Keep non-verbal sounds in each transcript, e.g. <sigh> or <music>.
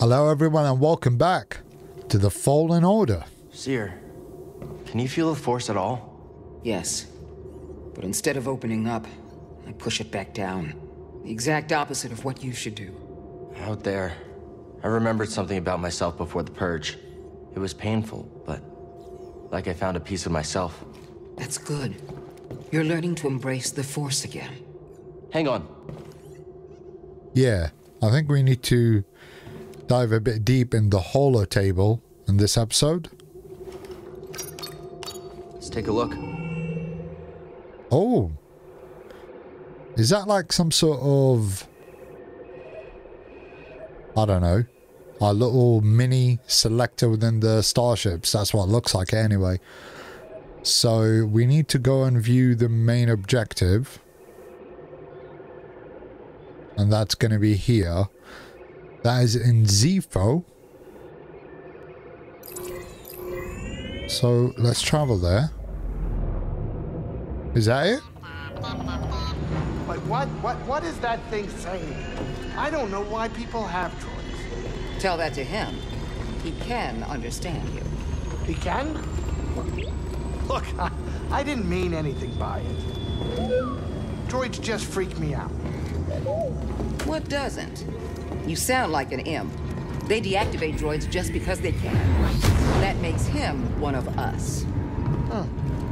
Hello, everyone, and welcome back to the Fallen Order. Cere, can you feel the Force at all? Yes. But instead of opening up, I push it back down. The exact opposite of what you should do. Out there, I remembered something about myself before the Purge. It was painful, but like I found a piece of myself. That's good. You're learning to embrace the Force again. Hang on. Yeah, I think we need to dive a bit deep in the holo table in this episode. Let's take a look. Oh. Is that like some sort of... I don't know. A little mini selector within the starships. That's what it looks like anyway. So we need to go and view the main objective. And that's going to be here. That is in Zeffo. So let's travel there. Is that it? But what, what, what is that thing saying? I don't know why people have droids. Tell that to him. He can understand you. He can? Look, I, I didn't mean anything by it. Droids just freak me out. What doesn't? You sound like an imp. They deactivate droids just because they can. That makes him one of us. Huh.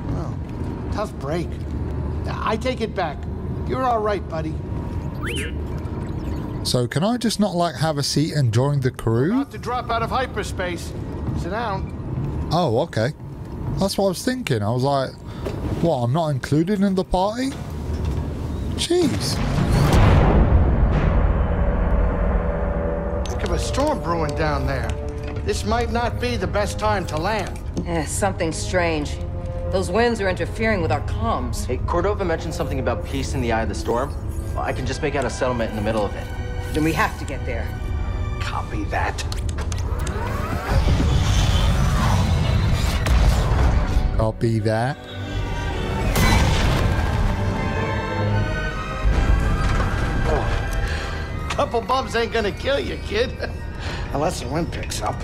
Well, tough break. I take it back. You're all right, buddy. So can I just not like have a seat and join the crew? About to drop out of hyperspace. Sit down. Oh, okay. That's what I was thinking. I was like, what, I'm not included in the party? Jeez. Brewing down there. This might not be the best time to land. Eh, something strange. Those winds are interfering with our comms. Hey, Cordova mentioned something about peace in the eye of the storm. Well, I can just make out a settlement in the middle of it. Then we have to get there. Copy that. Copy that. Couple bumps ain't gonna kill you, kid. <laughs> Unless the wind picks up.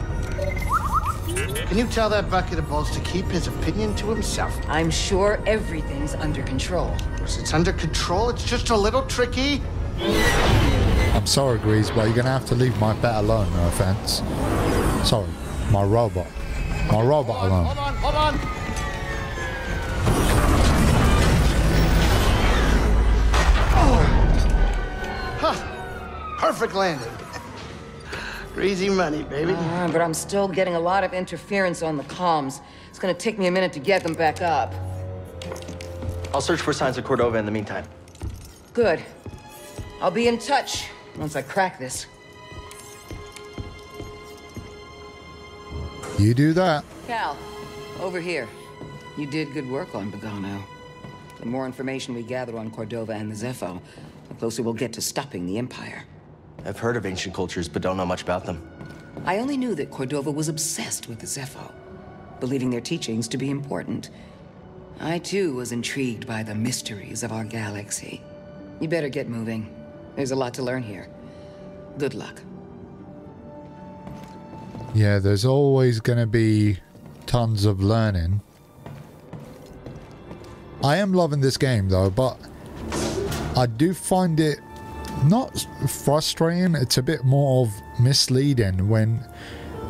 Can you tell that bucket of balls to keep his opinion to himself? I'm sure everything's under control. Because it's under control, it's just a little tricky. I'm sorry, Greez, but you're gonna have to leave my pet alone, no offense. Sorry, my robot. My robot Hold alone. Hold on, hold on. Oh. Huh. Perfect landing. Easy money, baby. Uh, but I'm still getting a lot of interference on the comms. It's gonna take me a minute to get them back up. I'll search for signs of Cordova in the meantime. Good. I'll be in touch once I crack this. You do that. Cal, over here. You did good work on Bogano. The more information we gather on Cordova and the Zeffo, the closer we'll get to stopping the Empire. I've heard of ancient cultures, but don't know much about them. I only knew that Cordova was obsessed with the Zeffo, believing their teachings to be important. I too was intrigued by the mysteries of our galaxy. You better get moving. There's a lot to learn here. Good luck. Yeah, there's always gonna be tons of learning. I am loving this game though, but I do find it not frustrating, it's a bit more of misleading when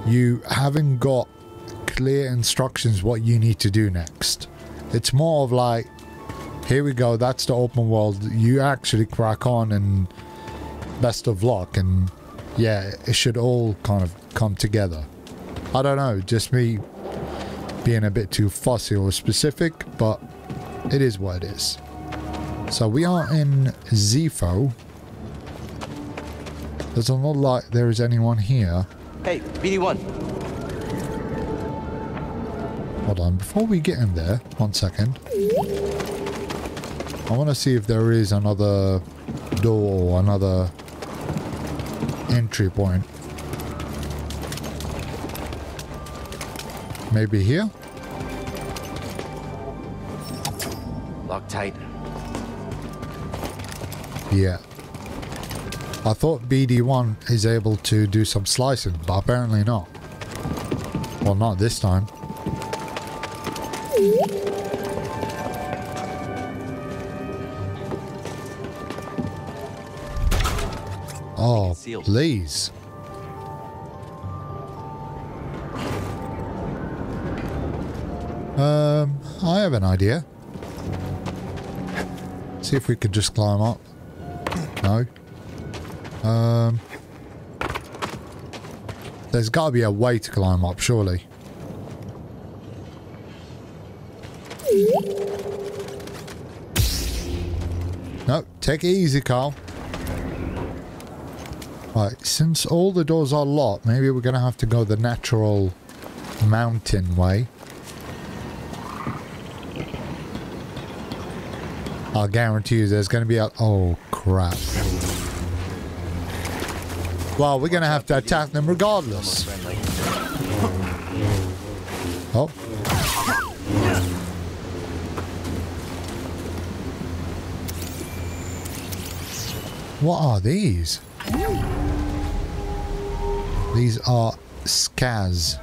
you haven't got clear instructions what you need to do next. It's more of like, here we go, that's the open world. You actually crack on and best of luck and yeah, it should all kind of come together. I don't know, just me being a bit too fussy or specific, but it is what it is. So we are in Zeffo. Doesn't look like there is anyone here. Hey, BD1. Hold on, before we get in there, one second. I want to see if there is another door or another entry point. Maybe here? I thought BD1 is able to do some slicing, but apparently not. Well, not this time. Oh, please. Um, I have an idea. See if we could just climb up. No. Um, there's got to be a way to climb up, surely. No, take it easy, Carl. Right, since all the doors are locked, maybe we're going to have to go the natural mountain way. I'll guarantee you there's going to be a... Oh, crap. Well, we're going to have to attack them regardless. Oh. What are these? These are scars.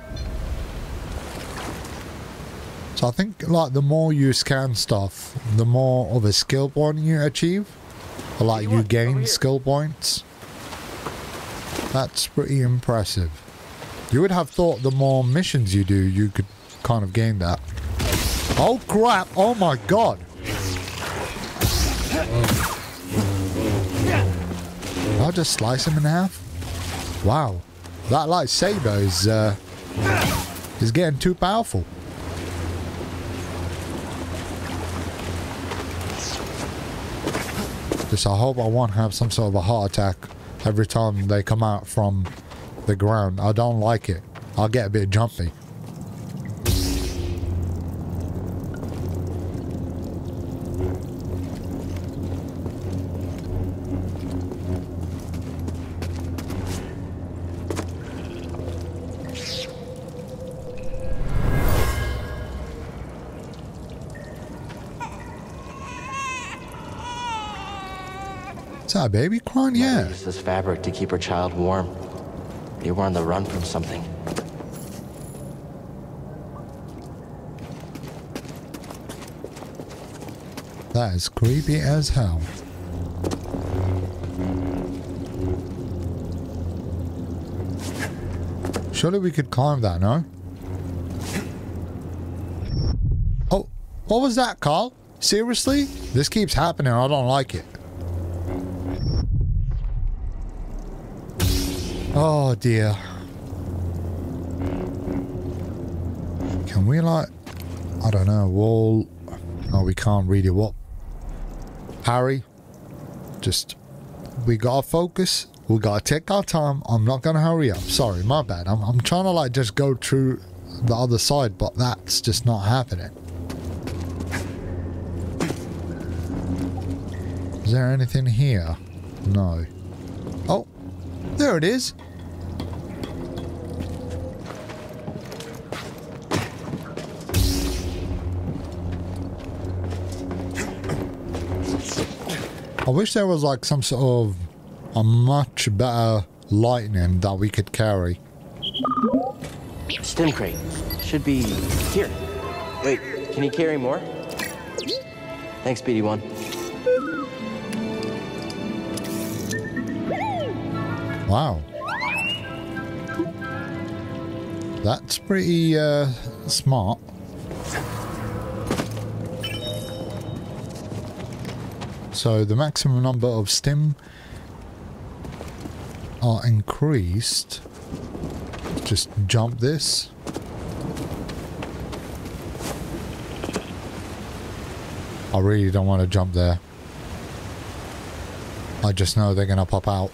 So I think like the more you scan stuff, the more of a skill point you achieve. Or like you gain skill points. That's pretty impressive. You would have thought the more missions you do, you could kind of gain that. Oh crap! Oh my god! I'll just slice him in half. Wow, that lightsaber is uh, is getting too powerful. Just I hope I won't have some sort of a heart attack every time they come out from the ground. I don't like it. I'll get a bit jumpy. Is that a baby crying? Mother Yeah. used this fabric to keep her child warm. They were on the run from something. That is creepy as hell. Surely we could climb that, no? Oh, what was that, Carl? Seriously? This keeps happening. I don't like it. Oh dear. Can we like, I don't know, wall? Oh, we can't read it. What? Harry, just we gotta focus. We gotta take our time. I'm not gonna hurry up. Sorry, my bad. I'm, I'm trying to like just go through the other side, but that's just not happening. Is there anything here? No. There it is. I wish there was like some sort of a much better lightning that we could carry. Stim crate. Should be here. Wait, can you carry more? Thanks, BD1. Wow. That's pretty uh, smart. So the maximum number of stim are increased. Just jump this. I really don't want to jump there. I just know they're going to pop out.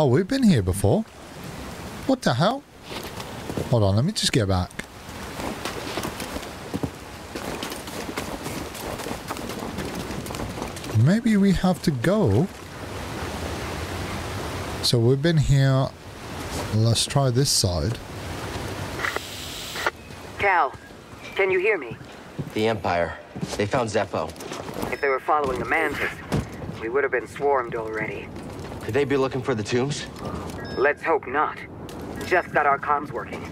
Oh, we've been here before. What the hell? Hold on, let me just get back. Maybe we have to go. So we've been here let's try this side. Cal, can you hear me? The Empire. They found Zeffo. If they were following the Mantis, we would have been swarmed already. Could they be looking for the tombs? Let's hope not. Just got our comms working.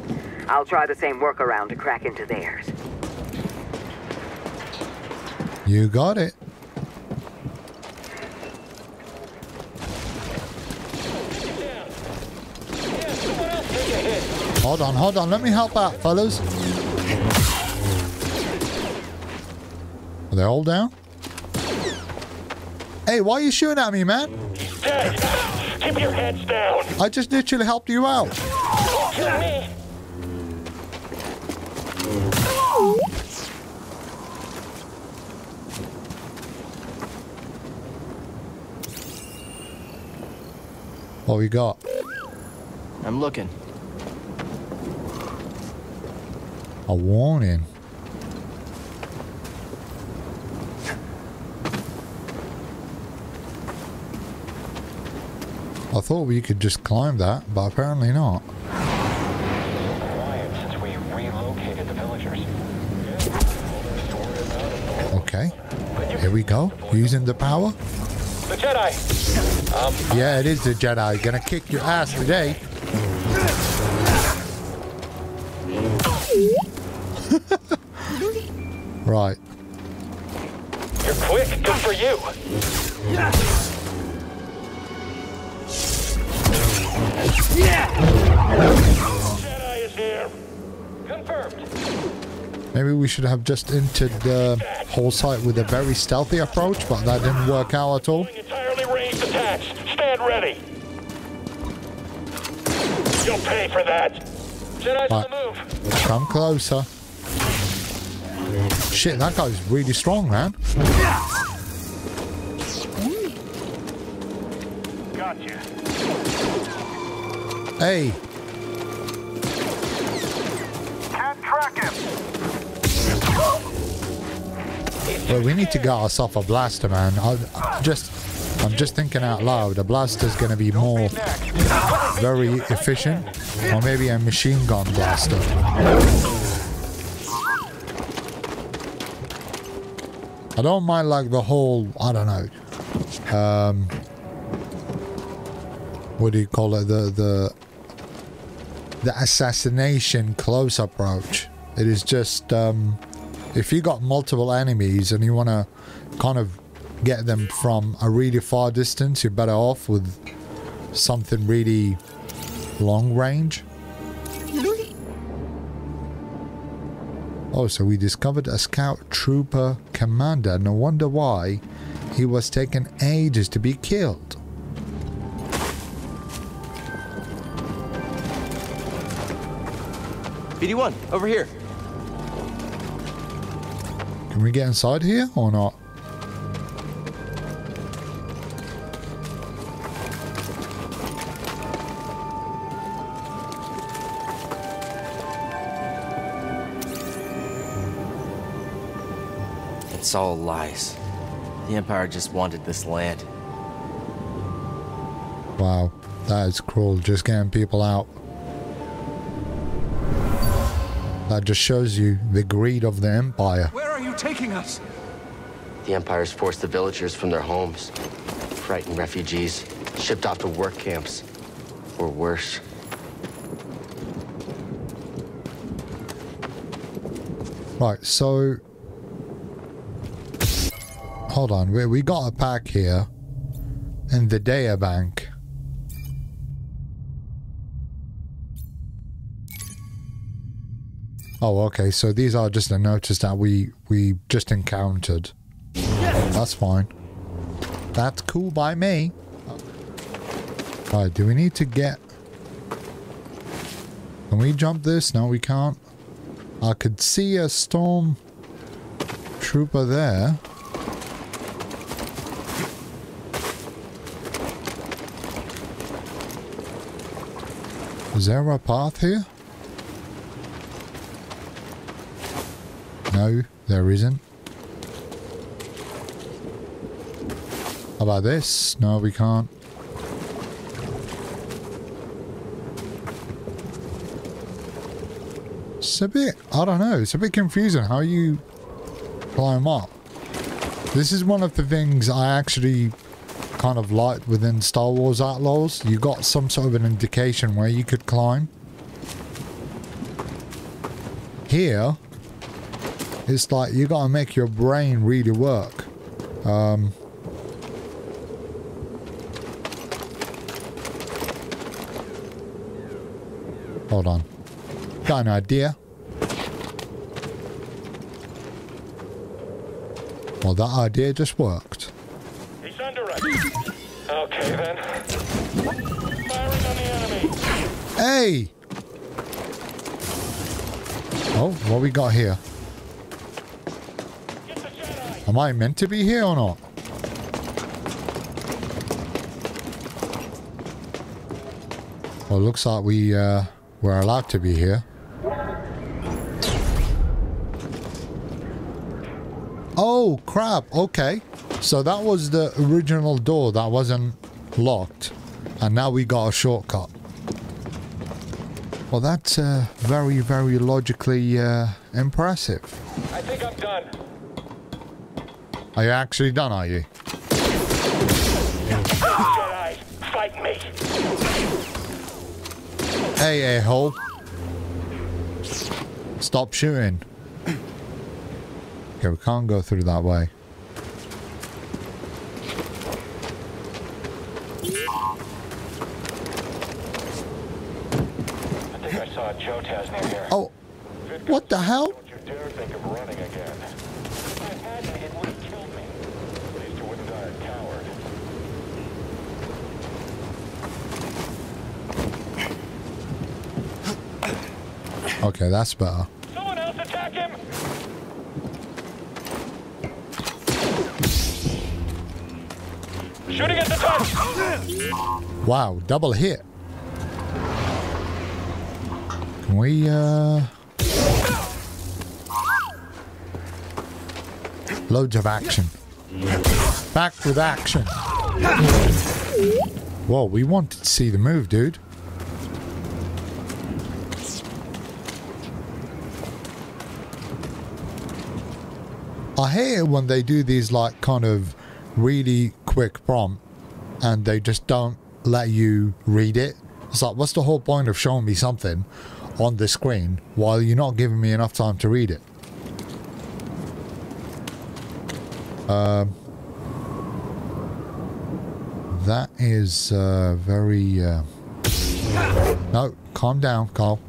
I'll try the same workaround to crack into theirs. You got it. Hold on, hold on. Let me help out, fellas. Are they all down? Hey, why are you shooting at me, man? Hey, keep your heads down. I just literally helped you out. Don't kill me. What we got? I'm looking. A warning. Thought we could just climb that, but apparently not. Quiet since we relocated the villagers. Okay. Here we go. Using the power. The Jedi. Um, yeah, it is the Jedi. Gonna kick your ass today. <laughs> right. You're quick. Good for you. Maybe we should have just entered the whole site with a very stealthy approach, but that didn't work out at all. Entirely ranged attacks. Stand ready. You'll pay for that. Jedi's on Right. the move. Come closer. Shit, that guy's really strong, man. Gotcha. Hey, Can't track him. well, we need to get ourselves a blaster, man. I, I just, I'm just thinking out loud. A blaster's gonna be more very efficient, or maybe a machine gun blaster. I don't mind like the whole, I don't know, um, what do you call it? The the the assassination close approach. It is just um, if you got multiple enemies and you want to kind of get them from a really far distance, you're better off with something really long range. Oh, so we discovered a scout trooper commander. No wonder why he was taking ages to be killed. BD1, over here. Can we get inside here or not? It's all lies. The Empire just wanted this land. Wow, that is cruel. Just getting people out. That just shows you the greed of the Empire. Where are you taking us? The Empire's forced the villagers from their homes, frightened refugees, shipped off to work camps, or worse. Right, so. Hold on, we, we got a pack here in the Databank. Oh, okay, so these are just a notice that we we just encountered. That's fine. That's cool by me. Right, do we need to get... Can we jump this? No, we can't. I could see a storm trooper there. Is there a path here? No, there isn't. How about this? No, we can't. It's a bit, I don't know, it's a bit confusing how you climb up. This is one of the things I actually kind of liked within Star Wars Outlaws. You got some sort of an indication where you could climb. Here, it's like you gotta make your brain really work. Um, hold on. Got an idea. Well, that idea just worked. He's under us. Okay, then. Firing on the enemy. Hey! Oh, what we got here? Am I meant to be here or not? Well, looks like we, uh, we're allowed to be here. Oh, crap. Okay. So that was the original door that wasn't locked. And now we got a shortcut. Well, that's uh, very, very logically uh, impressive. I think I'm done. Are you actually done, are you? Jedi, fight me. Hey, a-hole. Stop shooting. Okay, we can't go through that way. I think I saw a Jotaz near here. Oh, what the hell? Don't you dare think of running again. If I hadn't, it would have killed me. At least you wouldn't die a coward. Okay, that's better. Someone else attack him! Shooting at the top! Wow, double hit. Can we, uh... Loads of action. Back with action. Whoa, we wanted to see the move, dude. I hate it when they do these like kind of really quick prompt and they just don't let you read it. It's like, what's the whole point of showing me something on the screen while you're not giving me enough time to read it? Um, that is uh, very. Uh... No, calm down, Carl.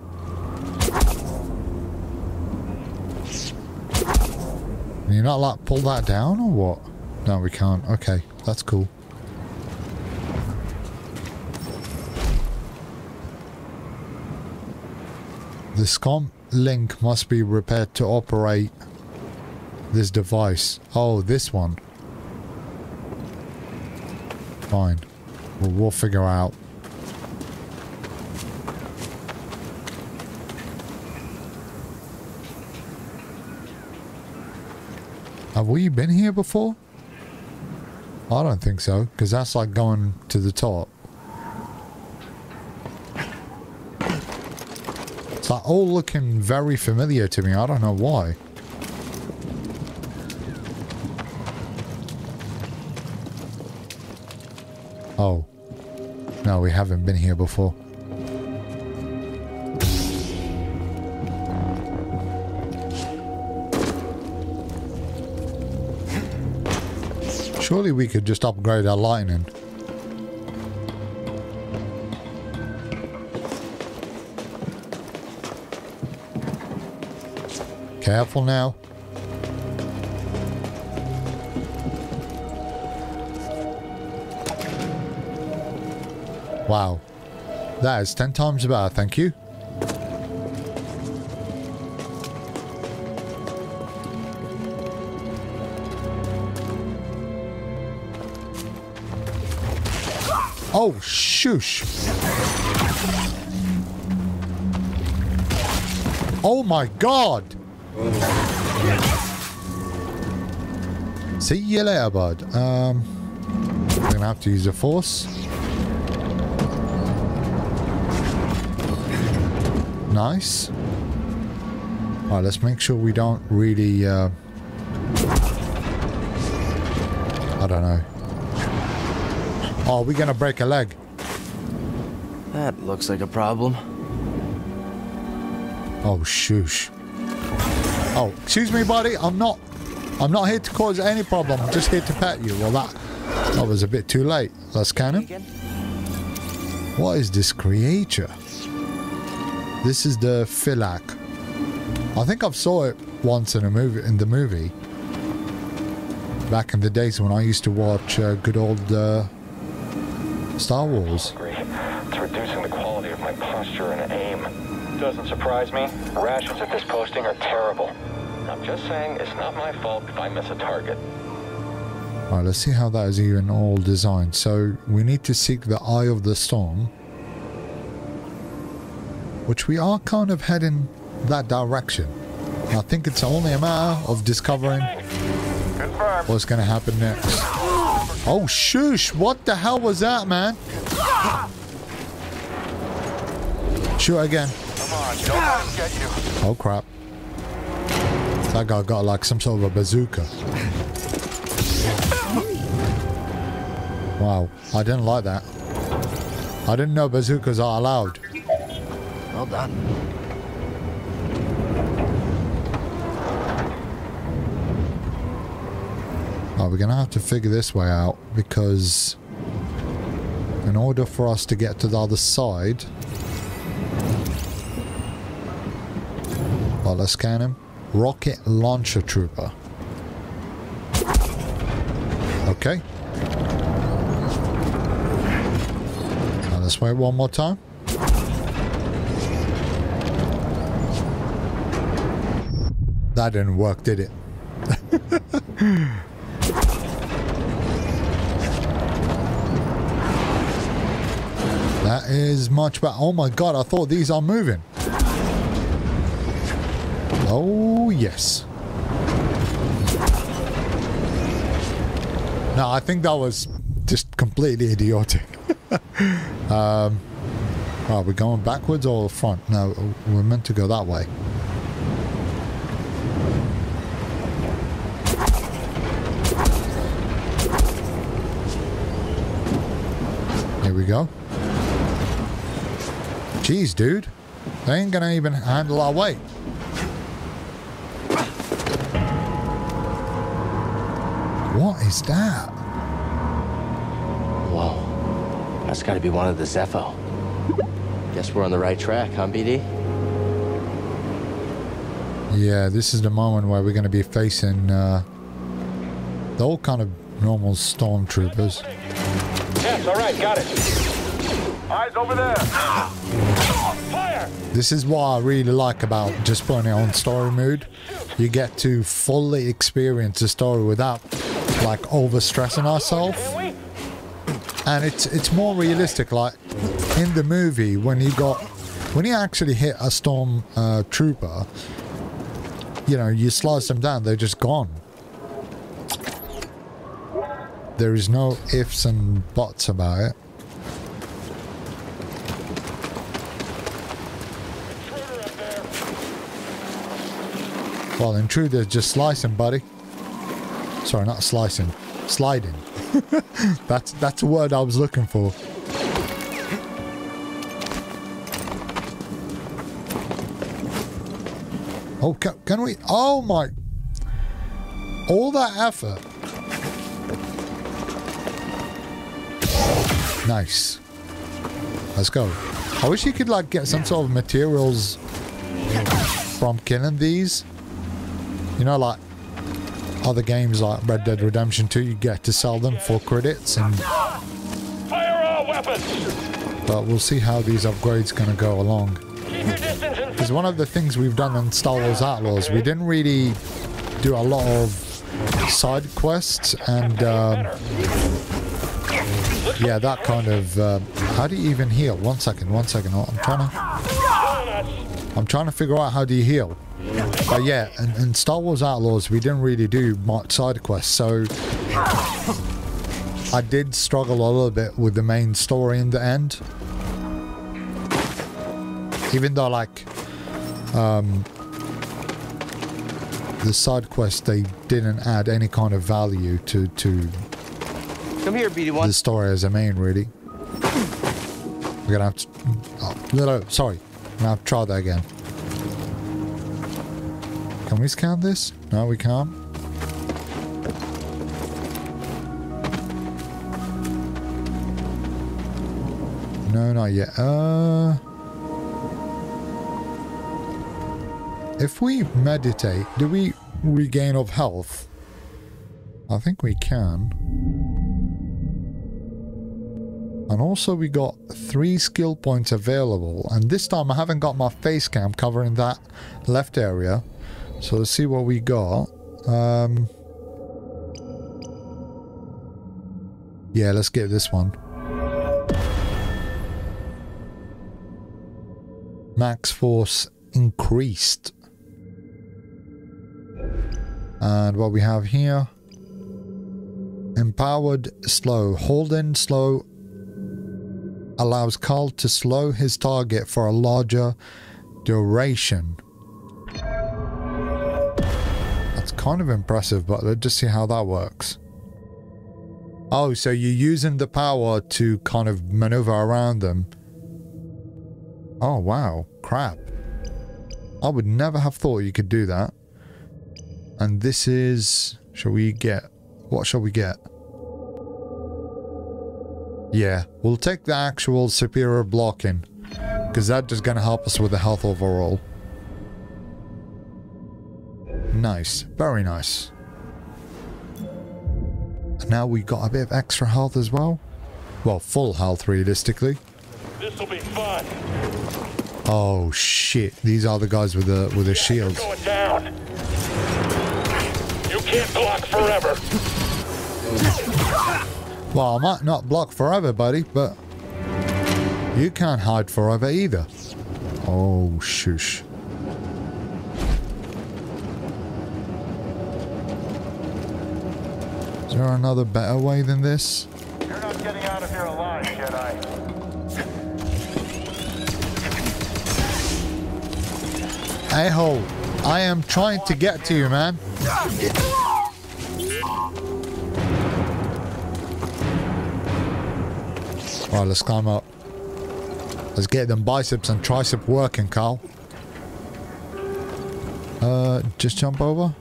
Can you not like pull that down or what? No, we can't. Okay, that's cool. The SCOMP link must be repaired to operate this device. Oh, this one. Fine. We'll, we'll figure out. Have we been here before? I don't think so, because that's like going to the top. It's like all looking very familiar to me. I don't know why. Oh. No, we haven't been here before. Surely we could just upgrade our lightning. Careful now. Wow. That is 10 times better, thank you. Oh, shush. Oh my god. See you later, bud. Um, we're gonna have to use the force. Nice. Alright, let's make sure we don't really, uh, Oh, we're gonna break a leg. That looks like a problem. Oh, shoosh. Oh, excuse me, buddy. I'm not, I'm not here to cause any problem. I'm just here to pet you. Well, that, that was a bit too late. Let's him. What is this creature? This is the Philac. I think I've saw it once in a movie, in the movie. Back in the days when I used to watch uh, good old uh, Star Wars. It's reducing the quality of my posture and aim. Doesn't surprise me. Rations at this posting are terrible. I'm just saying it's not my fault if I miss a target. Alright, let's see how that is even all designed. So we need to seek the Eye of the Storm. Which we are kind of heading that direction. I think it's only a matter of discovering Confirmed. what's going to happen next. Oh, shush! What the hell was that, man? Shoot again. Oh, crap. That guy got like some sort of a bazooka. Wow, I didn't like that. I didn't know bazookas are allowed. Well done. We're gonna have to figure this way out because in order for us to get to the other side. Well, let's scan him. Rocket launcher trooper. Okay. Now let's wait one more time. That didn't work, did it? <laughs> Is much better. Oh my god, I thought these are moving. Oh, yes. No, I think that was just completely idiotic. <laughs> um, are we going backwards or front? No, we're meant to go that way. Here we go. Jeez, dude. They ain't gonna even handle our weight. What is that? Whoa. That's gotta be one of the Zeffo. Guess we're on the right track, huh, BD? Yeah, this is the moment where we're gonna be facing uh, the old kind of normal stormtroopers. Yes, all right, got it. Eyes over there. This is what I really like about just putting it on story mode. You get to fully experience the story without like over stressing ourselves. And it's it's more realistic like in the movie when you got when you actually hit a storm uh, trooper you know you slice them down they're just gone there is no ifs and buts about it Intruder up there. Well intruder just slicing buddy sorry not slicing sliding <laughs> that's that's the word i was looking for Oh, can, can we? Oh my! All that effort. Nice. Let's go. I wish you could like get some sort of materials from killing these. You know, like other games like Red Dead Redemption 2, you get to sell them for credits, and Fire all weapons. but we'll see how these upgrades gonna go along. Keep your distance and Because one of the things we've done in Star Wars Outlaws, we didn't really do a lot of side quests and um, yeah, that kind of. Uh, how do you even heal? One second, one second. I'm trying to. I'm trying to figure out how do you heal. But yeah, in, in Star Wars Outlaws, we didn't really do much side quests, so I did struggle a little bit with the main story in the end. Even though, like, um, the side quests, they didn't add any kind of value to to Come here, BD1. the story as a main really. We're gonna have to. Oh, no, no, sorry. I'm gonna have to try that again. Can we scan this? No, we can't. No, not yet. Uh. If we meditate, do we regain of health? I think we can. And also we got three skill points available. And this time I haven't got my face cam covering that left area. So let's see what we got. Um, yeah, let's get this one. Max force increased. And what we have here. Empowered slow. Hold in slow allows Carl to slow his target for a larger duration. Kind of impressive, but let's just see how that works. Oh, so you're using the power to kind of maneuver around them. Oh, wow. Crap. I would never have thought you could do that. And this is... Shall we get... What shall we get? Yeah, we'll take the actual superior blocking. Because that is just going to help us with the health overall. Nice. Very nice. And now we got a bit of extra health as well. Well, full health realistically. This'll be fun. Oh shit. These are the guys with the with the shields. Going down. You can't block forever. Well, I might not block forever, buddy, but you can't hide forever either. Oh, shush. There another better way than this? You're not getting out of here alive, Jedi. Hey ho, I am trying to get to you, man. Alright, let's climb up. Let's get them biceps and tricep working, Carl. Uh, just jump over?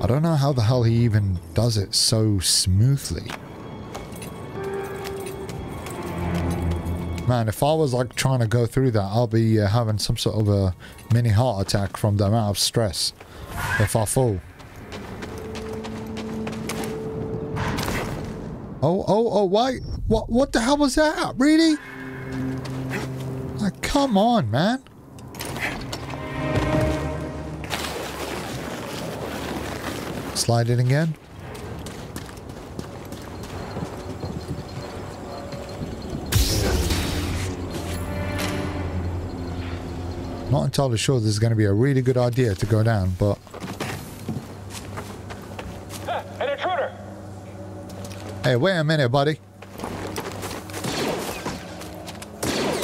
I don't know how the hell he even does it so smoothly. Man, if I was like trying to go through that, I'll be uh, having some sort of a mini heart attack from the amount of stress if I fall. Oh, oh, oh, why? What, what the hell was that? Really? Like, come on, man. Slide it again. Not entirely sure this is going to be a really good idea to go down, but an intruder! hey, wait a minute, buddy.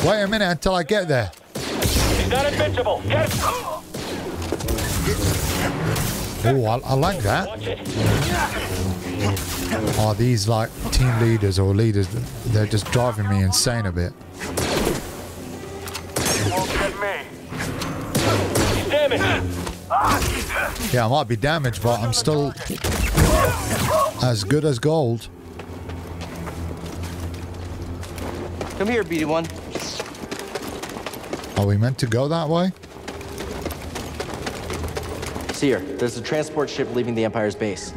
Wait a minute until I get there. He's not invincible. Get him! Oh, I, I like that. Are these like team leaders or leaders? They're just driving me insane a bit. He won't get me. He's damaged. Yeah, I might be damaged, but I'm still as good as gold. Come here, BD1. Are we meant to go that way? Cere, there's a transport ship leaving the Empire's base.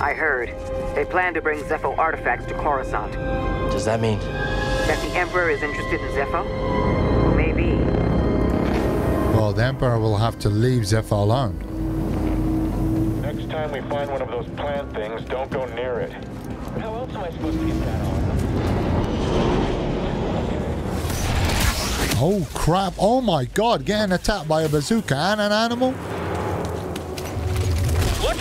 I heard. They plan to bring Zeffo artifacts to Coruscant. Does that mean? That the Emperor is interested in Zeffo? Maybe. Well, the Emperor will have to leave Zephyr alone. Next time we find one of those plant things, don't go near it. How else am I supposed to get that on? Oh crap! Oh my god! Getting attacked by a bazooka and an animal?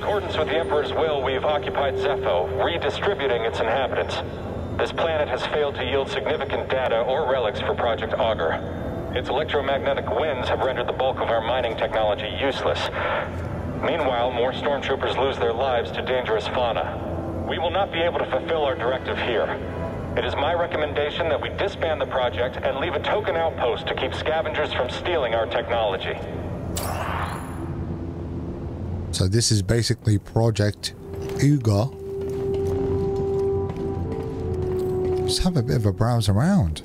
In accordance with the Emperor's will, we've occupied Zeffo, redistributing its inhabitants. This planet has failed to yield significant data or relics for Project Augur. Its electromagnetic winds have rendered the bulk of our mining technology useless. Meanwhile, more stormtroopers lose their lives to dangerous fauna. We will not be able to fulfill our directive here. It is my recommendation that we disband the project and leave a token outpost to keep scavengers from stealing our technology. So this is basically Project Augur. Just have a bit of a browse around.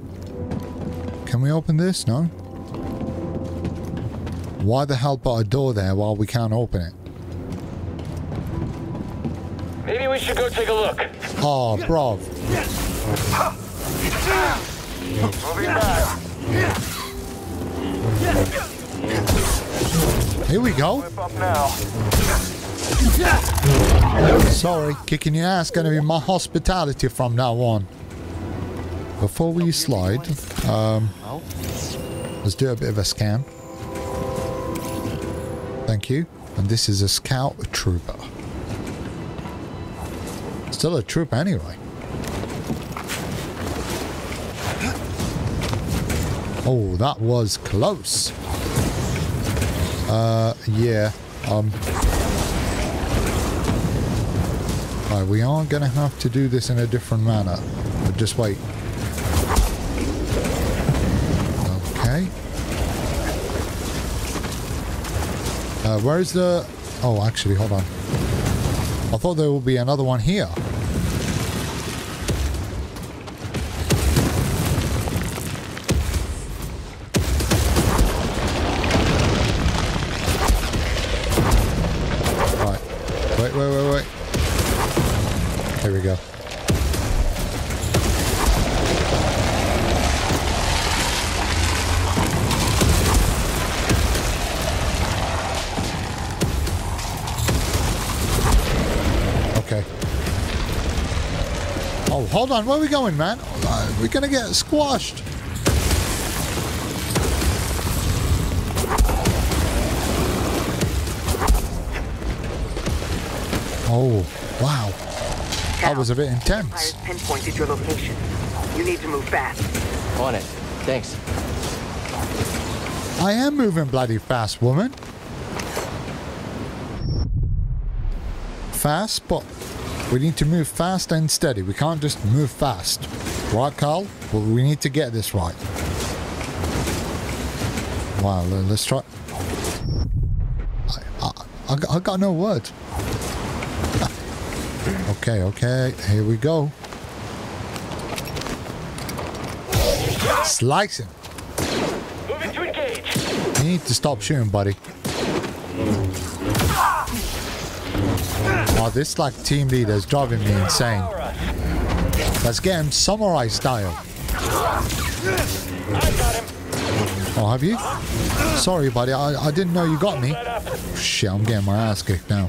Can we open this? No? Why the hell put a door there while we can't open it? Maybe we should go take a look. Oh, bruv. Moving back. Here we go. Flip up now. Sorry, kicking your ass gonna be my hospitality from now on. Before we slide, um, let's do a bit of a scan. Thank you. And this is a scout trooper. Still a troop anyway. Oh, that was close. Uh, yeah. Um. We are going to have to do this in a different manner. But just wait. Okay. Uh, where's the... Oh, actually, hold on. I thought there would be another one here. Hold on. Where are we going, man? Uh, we're gonna get squashed. Oh, wow. That was a bit intense. Pinpointed your location. You need to move fast. On it. Thanks. I am moving bloody fast, woman. Fast, but we need to move fast and steady. We can't just move fast. Right, Carl? Well, we need to get this right. Wow, let's try. I, I, I, got- I got no words. Okay, okay, here we go. Slicing. Moving to engage. You need to stop shooting, buddy. Oh, this like team leader is driving me insane. Let's get him samurai style. I got him. Oh, have you? Sorry, buddy. I, I didn't know you got me. Shit, I'm getting my ass kicked now.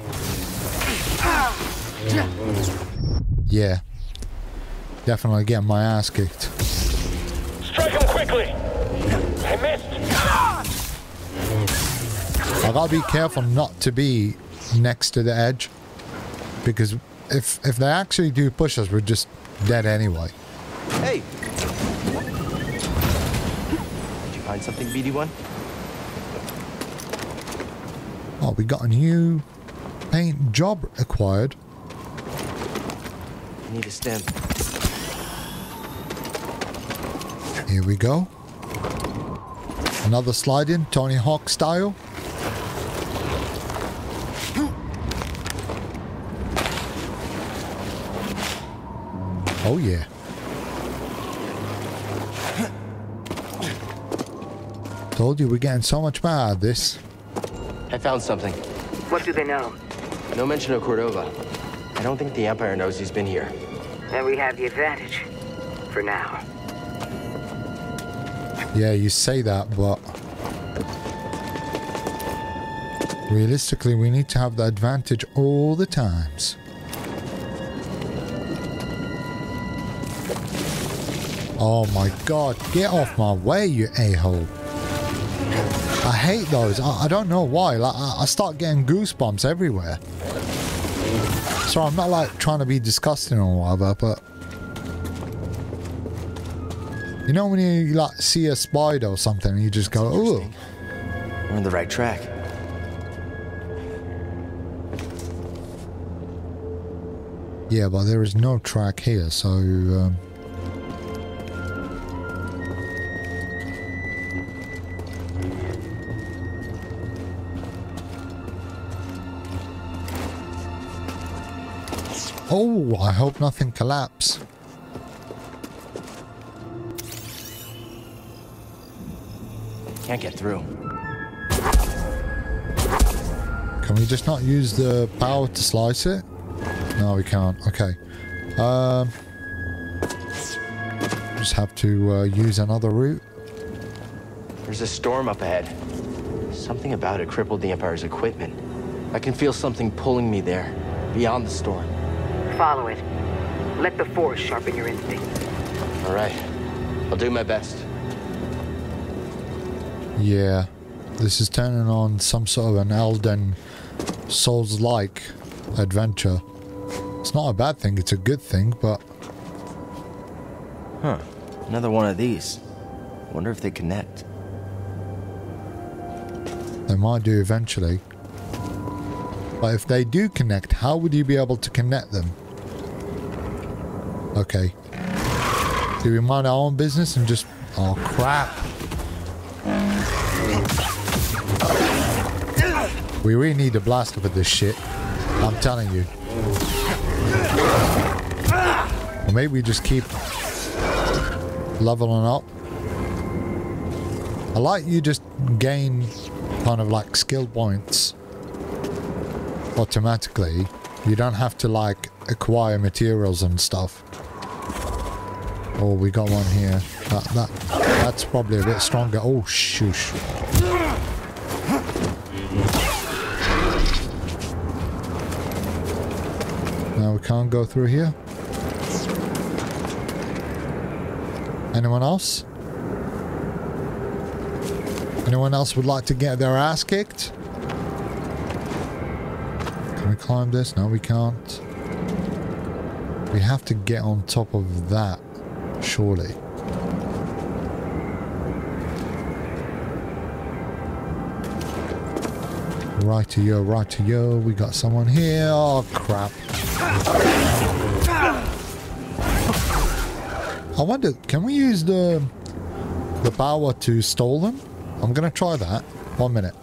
Yeah. Definitely getting my ass kicked. Strike him quickly. I missed. I gotta be careful not to be next to the edge. Because if if they actually do push us, we're just dead anyway. Hey! Did you find something, BD1? Oh, we got a new paint job acquired. I need a stim. Here we go. Another slide in, Tony Hawk style. Oh yeah. Told you we're getting so much better at this. I found something. What do they know? No mention of Cordova. I don't think the Empire knows he's been here. Then we have the advantage. For now. Yeah, you say that, but realistically, we need to have the advantage all the times. Oh my god, get off my way, you a-hole. I hate those. I, I don't know why. Like I, I start getting goosebumps everywhere. So I'm not like trying to be disgusting or whatever, but you know when you like see a spider or something, and you just go, "Ooh." We're on the right track. Yeah, but there is no track here, so. Um, oh, I hope nothing collapse. Can't get through. Can we just not use the power to slice it? No, we can't. Okay. Um, just have to uh, use another route. There's a storm up ahead. Something about it crippled the Empire's equipment. I can feel something pulling me there, beyond the storm. Follow it. Let the Force sharpen your instinct. All right. I'll do my best. Yeah, this is turning on some sort of an Elden Souls-like adventure. It's not a bad thing, it's a good thing, but Huh. Another one of these. Wonder if they connect. they might do eventually. But if they do connect, how would you be able to connect them? Okay. Do we mind our own business and just... Oh, crap. We really need a blaster for this shit. I'm telling you. Or maybe we just keep leveling up. I like you just gain kind of like skill points automatically. You don't have to like acquire materials and stuff. Oh, we got one here. That, that that's probably a bit stronger. Oh, shoosh. Now we can't go through here. Anyone else? Anyone else would like to get their ass kicked? Can we climb this? No, we can't. We have to get on top of that, surely. Right to yo, right to yo. We got someone here. Oh, crap. I wonder, can we use the the power to stall them? I'm gonna try that. One minute.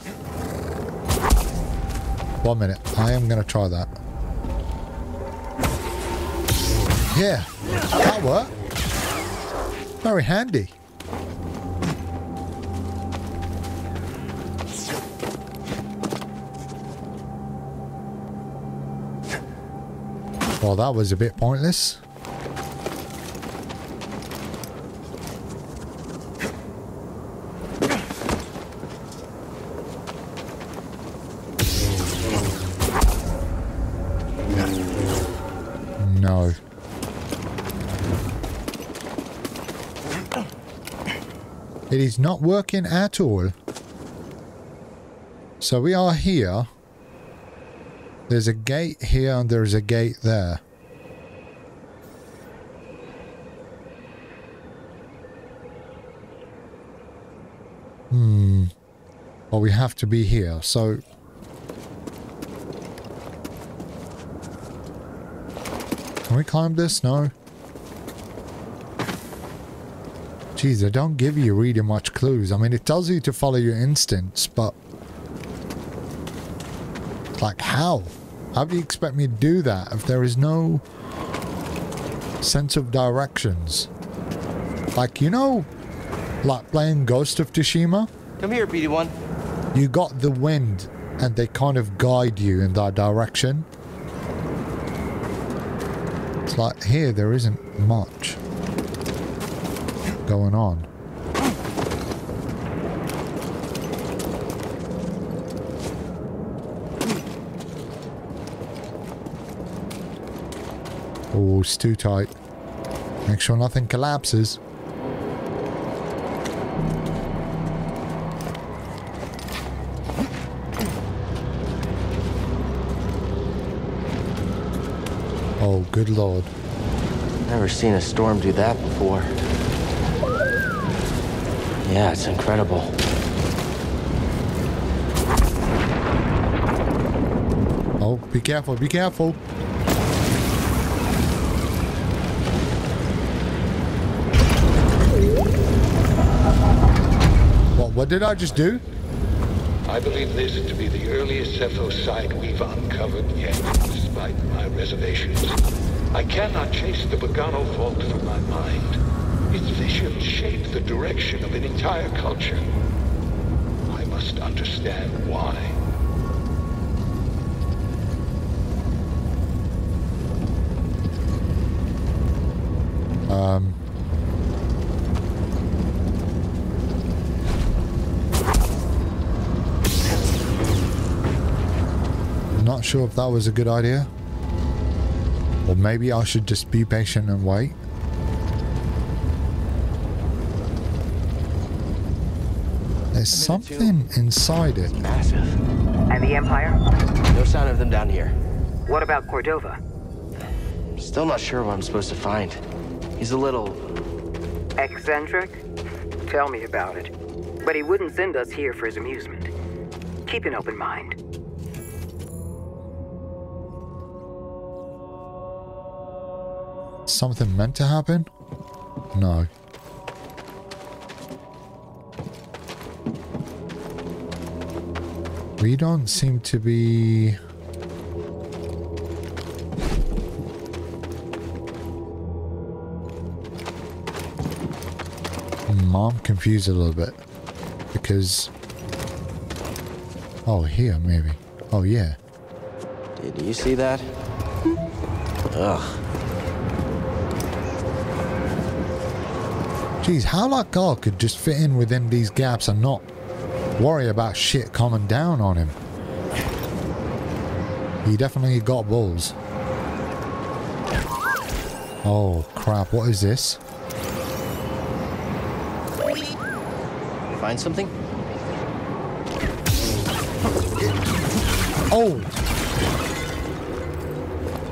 One minute. I am gonna try that. Yeah, that worked. Very handy. Well, that was a bit pointless. It is not working at all. So we are here. There's a gate here and there's a gate there. Hmm. Well, we have to be here, so... Can we climb this? No. Geez, they don't give you really much clues. I mean, it tells you to follow your instincts, but... Like, how? How do you expect me to do that if there is no sense of directions? Like, you know, like playing Ghost of Tsushima? Come here, BD1. You got the wind and they kind of guide you in that direction. It's like here there isn't much going on. Oh, it's too tight. Make sure nothing collapses. Oh, good lord. Never seen a storm do that before. Yeah, it's incredible. Oh, be careful, be careful. What, what did I just do? I believe this to be the earliest Zeffo site we've uncovered yet, despite my reservations. I cannot chase the Bogano vault from my mind. Its vision shape the direction of an entire culture. I must understand why. Um. Not sure if that was a good idea. Or maybe I should just be patient and wait. There's something inside it. Massive. And the Empire? No sign of them down here. What about Cordova? Still not sure what I'm supposed to find. He's a little. Eccentric? Tell me about it. But he wouldn't send us here for his amusement. Keep an open mind. Something meant to happen? No. We don't seem to be... I'm confused a little bit. Because... Oh, here, maybe. Oh, yeah. Did you see that? Ugh. Jeez, how that guy could just fit in within these gaps and not worry about shit coming down on him. He definitely got balls. Oh crap, what is this? Find something? Oh!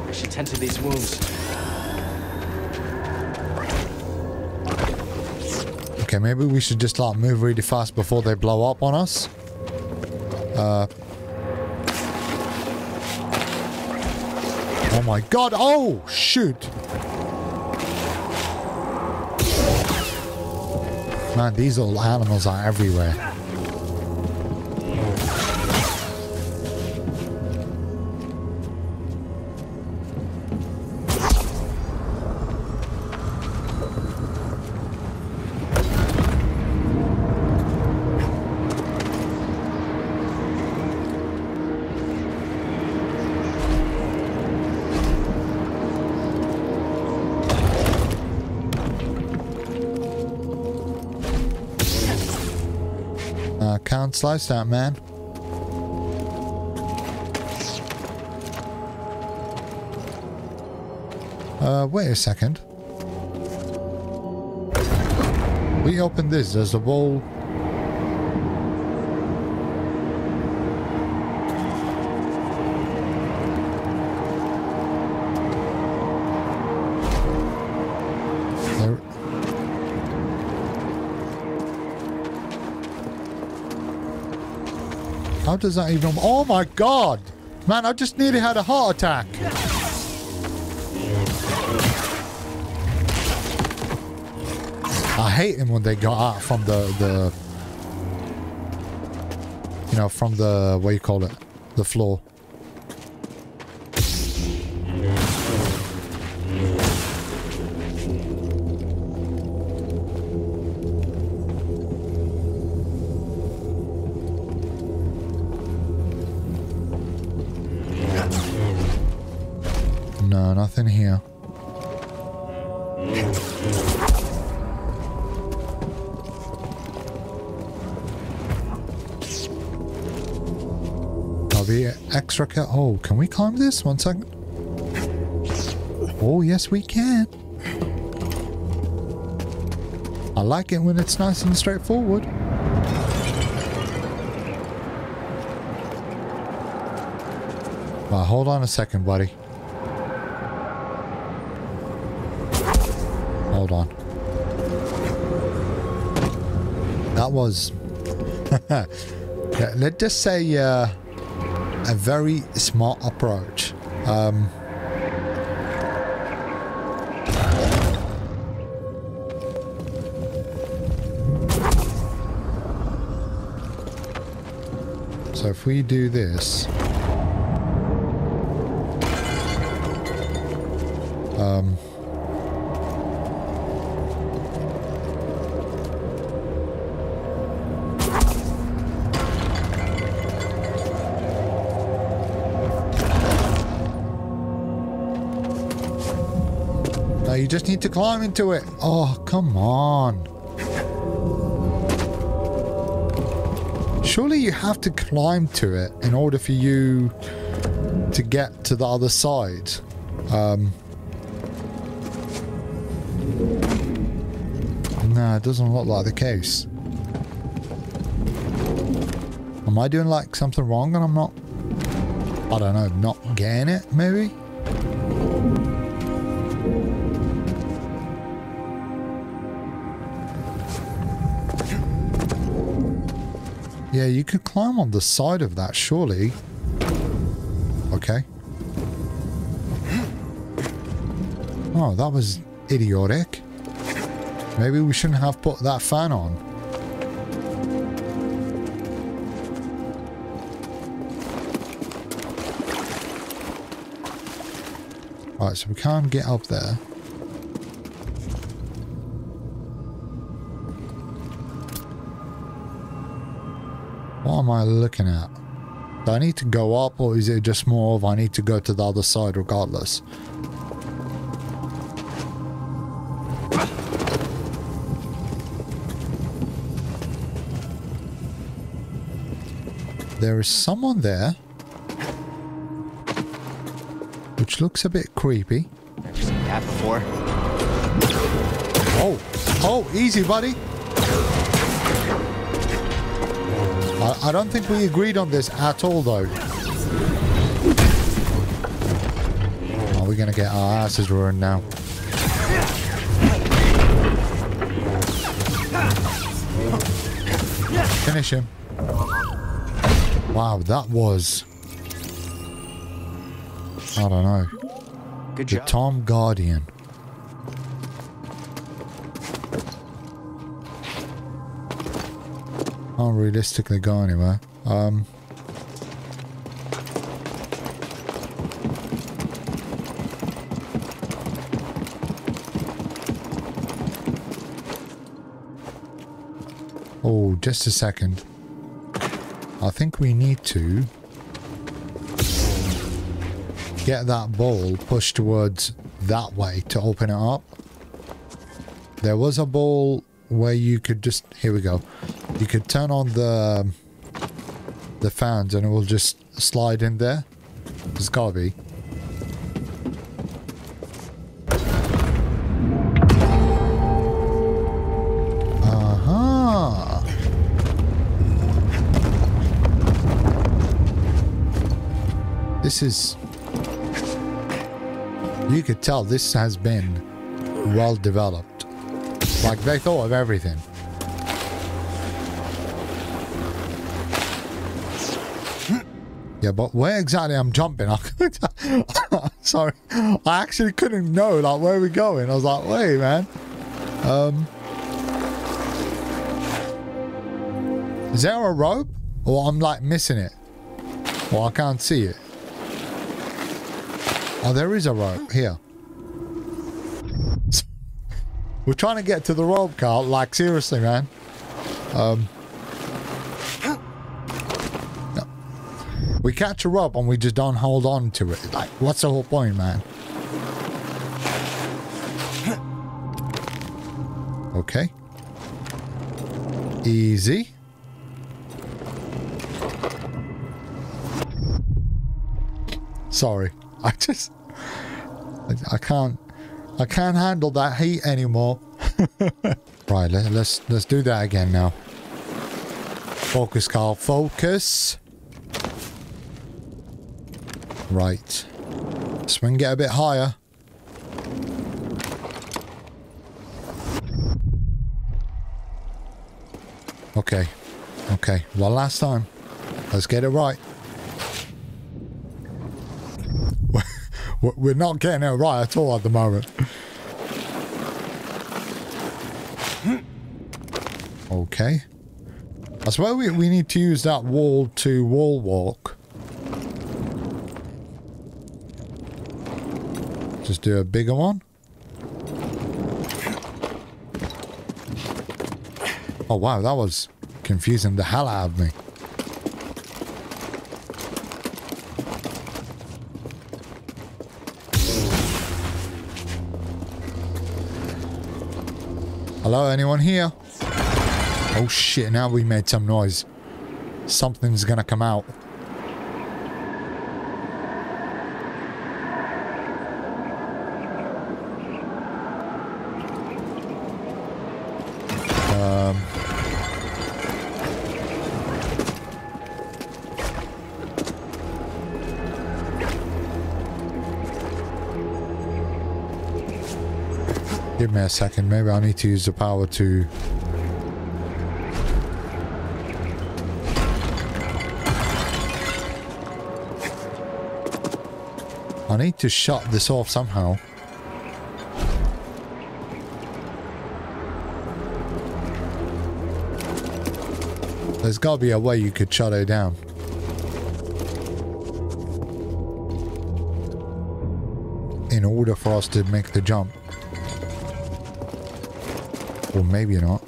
I should tend to these wounds. Okay, maybe we should just like move really fast before they blow up on us. Uh. Oh my god, oh! Shoot! Man, these little animals are everywhere. Can't slice that, man. Uh, wait a second. We open this, there's a wall. How does that even... Oh my god! Man, I just nearly had a heart attack. I hate him when they go out from the, the... You know, from the... What you call it? The floor. Extra ca- Oh, can we climb this? One second. Oh, yes, we can. I like it when it's nice and straightforward. Well, hold on a second, buddy. hold on. That was, <laughs> let's just say, uh, a very smart approach. Um, so if we do this, need to climb into it. Oh, come on. Surely you have to climb to it in order for you to get to the other side. Um, no, it doesn't look like the case. Am I doing like something wrong and I'm not, I don't know, not getting it maybe? Yeah, you could climb on the side of that, surely. Okay. Oh, that was idiotic. Maybe we shouldn't have put that fan on. Right, so we can't get up there. Am I looking at? Do I need to go up or is it just more of I need to go to the other side regardless? There is someone there. Which looks a bit creepy. Never seen that before. Oh, oh, easy, buddy. I, I don't think we agreed on this at all, though. Are we gonna get our asses ruined now? Finish him. Wow, that was... I don't know. Good The job. Tomb Guardian. Can't realistically go anywhere. Um. Oh, just a second. I think we need to get that ball pushed towards that way to open it up. There was a ball where you could just here we go. You could turn on the um, the fans and it will just slide in there. It's gotta be. This is you could tell this has been well developed. Like they thought of everything. Yeah, but where exactly I'm jumping? I <laughs> Sorry, I actually couldn't know like where we're going. I was like, wait, man. Um, is there a rope, or I'm like missing it, or I can't see it? Oh, there is a rope here. <laughs> We're trying to get to the rope, Carl. Like seriously, man. Um. We catch a rope and we just don't hold on to it. Like, what's the whole point, man? <laughs> Okay. Easy. Sorry. <laughs> I just I, I can't I can't handle that heat anymore. <laughs> right, let, let's let's do that again now. Focus, Carl. Focus. Right. Swing get a bit higher. Okay. Okay. One last time. Let's get it right. We're not getting it right at all at the moment. Okay. I suppose we, we need to use that wall to wall walk. Do a bigger one. Oh wow, that was confusing the hell out of me. Hello, anyone here? Oh shit, now we made some noise. Something's gonna come out. Give me a second, maybe I need to use the power to I need to shut this off somehow. There's got to be a way you could shut it down. In order for us to make the jump. Or maybe not.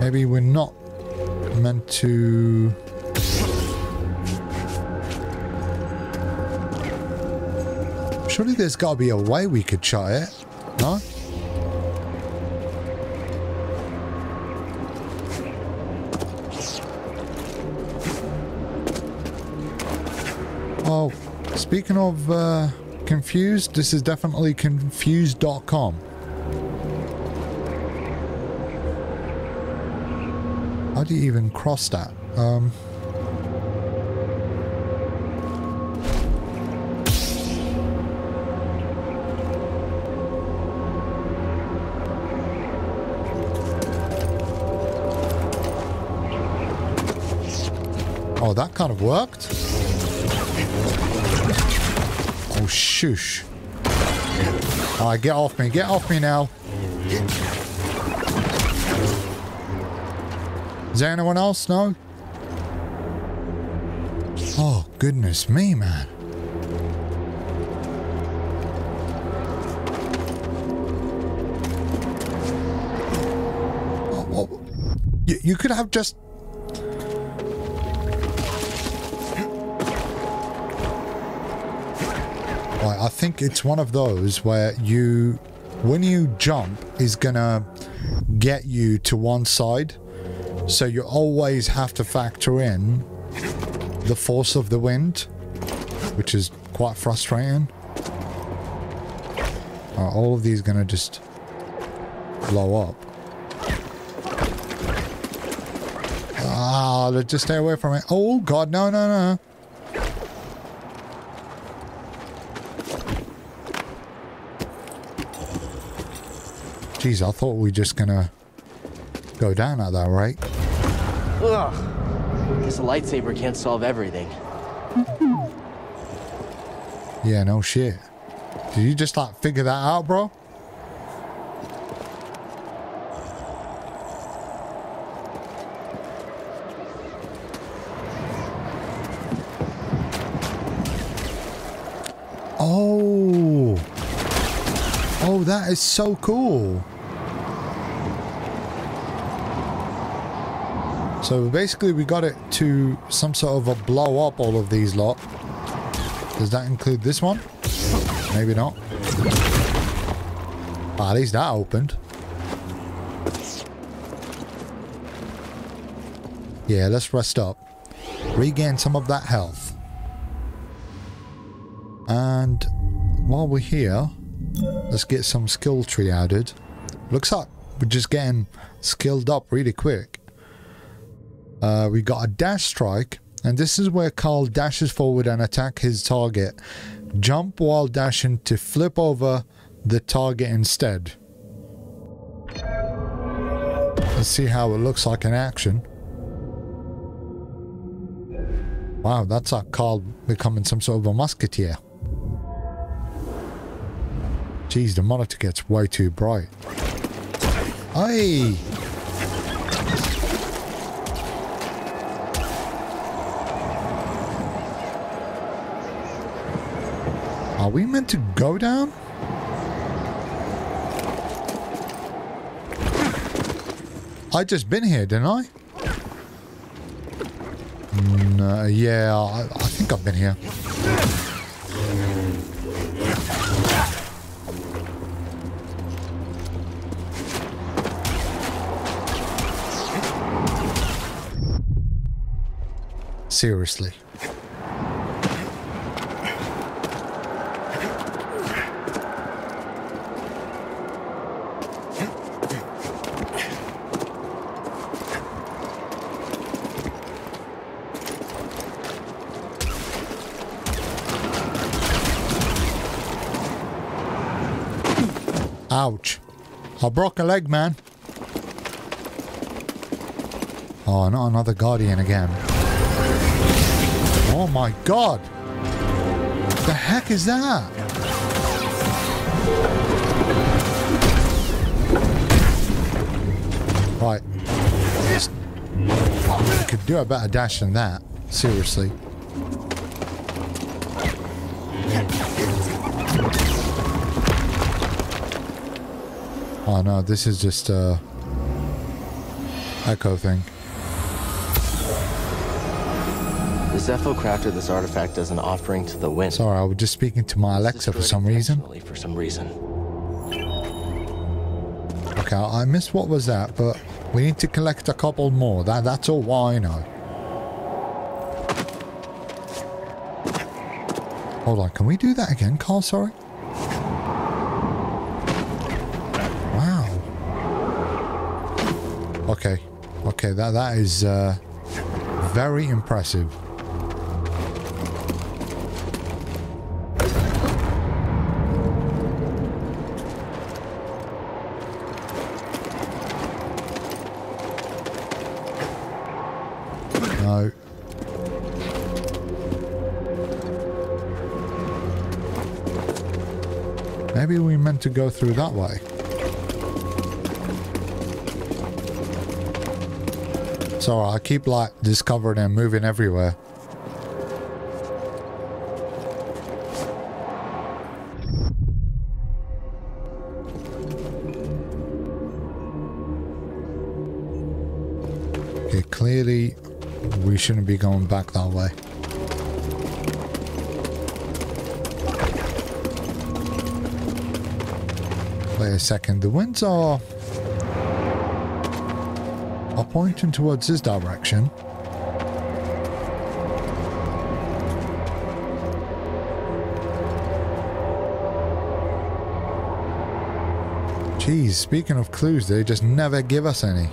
Maybe we're not meant to... Surely there's got to be a way we could try it, no? Speaking of uh, confused, this is definitely confused.com. How do you even cross that? Um... Oh, that kind of worked. Oh, shush. Alright, get off me. Get off me now. Is there anyone else? No? Oh, goodness me, man. You, you could have just... think it's one of those where you, when you jump, is gonna get you to one side so you always have to factor in the force of the wind, which is quite frustrating. Uh, all of these gonna just blow up. Ah, let's just stay away from it. Oh god, no, no, no. Jeez, I thought we were just gonna go down at that rate. Ugh. Guess a lightsaber can't solve everything. Yeah, no shit. Did you just like figure that out, bro? Oh. Oh, that is so cool. So basically we got it to some sort of a blow up all of these lot. Does that include this one? Maybe not. Ah, at least that opened. Yeah, let's rest up. Regain some of that health. And while we're here, let's get some skill tree added. Looks like we're just getting skilled up really quick. Uh, we got a dash strike, And this is where Carl dashes forward and attack his target. Jump while dashing to flip over the target instead. Let's see how it looks like in action. Wow, that's like Carl becoming some sort of a musketeer. The monitor gets way too bright. Hey! Are we meant to go down? I just been here, didn't I? No, yeah, I, I think I've been here. Seriously. Ouch. I broke a leg, man. Oh, not another Guardian again. Oh my god. The heck is that? Right. You could do a better dash than that. Seriously. Oh no, this is just a echo thing. The Zeffo crafted this artifact as an offering to the wind. Sorry, I was just speaking to my Alexa for some reason. For some reason. Okay, I missed what was that, but we need to collect a couple more. That that's all I know. Hold on, can we do that again, Carl? Sorry. Wow. Okay, okay, that that is uh, very impressive. No. Maybe we meant to go through that way. Sorry, I keep like discovering and moving everywhere. Shouldn't be going back that way. Wait a second, the winds are are pointing towards this direction. Geez, speaking of clues, they just never give us any.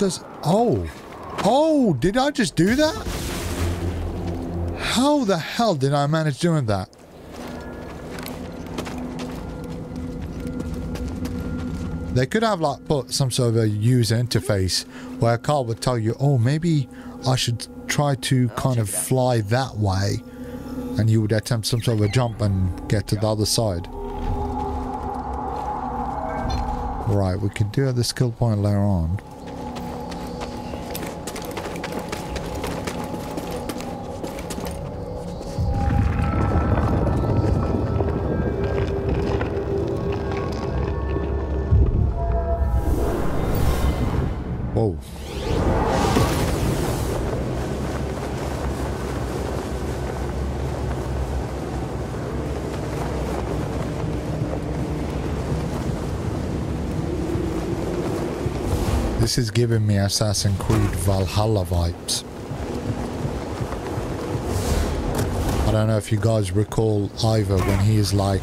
Does... Oh. Oh, did I just do that? How the hell did I manage doing that? They could have like put some sort of a user interface where a car would tell you, oh, maybe I should try to kind of fly that way. And you would attempt some sort of a jump and get to the other side. Right, we can do at the skill point later on. This is giving me Assassin's Creed Valhalla vibes. I don't know if you guys recall Eivor when he is like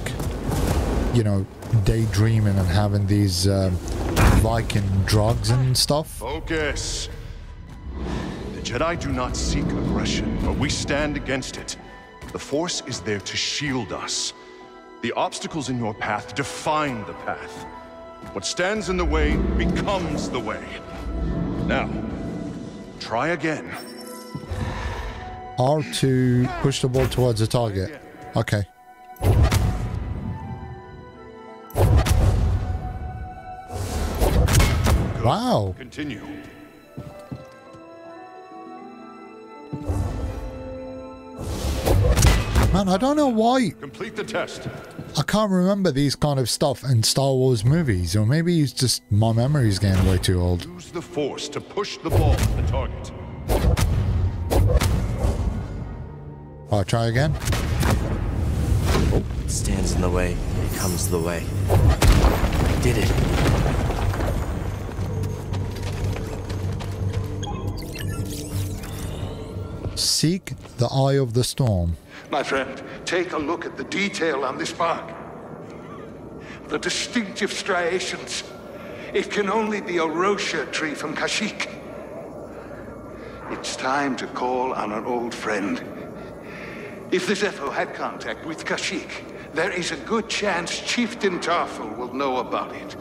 you know, daydreaming and having these um, Viking drugs and stuff. Focus. The Jedi do not seek aggression, but we stand against it. The Force is there to shield us. The obstacles in your path define the path. What stands in the way becomes the way. Now, try again. R to push the ball towards the target. Okay. Wow. Continue. Man, I don't know why Complete the test. I can't remember these kind of stuff in Star Wars movies, or maybe it's just my memory's getting way too old. Use the Force to push the ball to the target. I'll try again. It stands in the way, it comes the way. I did it. Seek the eye of the storm. My friend, take a look at the detail on this bark. The distinctive striations. It can only be a wroshyr tree from Kashyyyk. It's time to call on an old friend. If the Zeffo had contact with Kashyyyk, there is a good chance Chieftain Tarful will know about it.